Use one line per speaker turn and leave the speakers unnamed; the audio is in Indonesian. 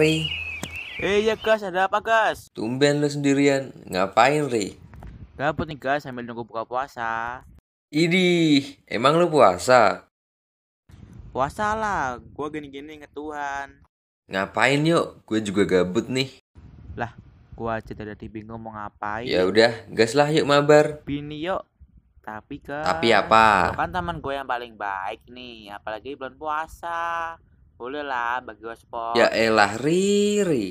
Ri?
Eh ya gas, ada apa gas?
Tumben lu sendirian. Ngapain, Ri?
Gabut nih gas, sambil nunggu buka puasa.
Idih, emang lu puasa?
Puasa lah, gua gini-gini inget Tuhan.
Ngapain yuk? Gue juga gabut nih.
Gua aja dari bingung mau ngapain.
Ya udah, gas lah yuk mabar.
Bini yuk. Tapi gas.
Tapi apa?
Kan teman gue yang paling baik nih, apalagi bulan puasa. Boleh lah bagi gua sport.
Ya elah, Ri, Ri.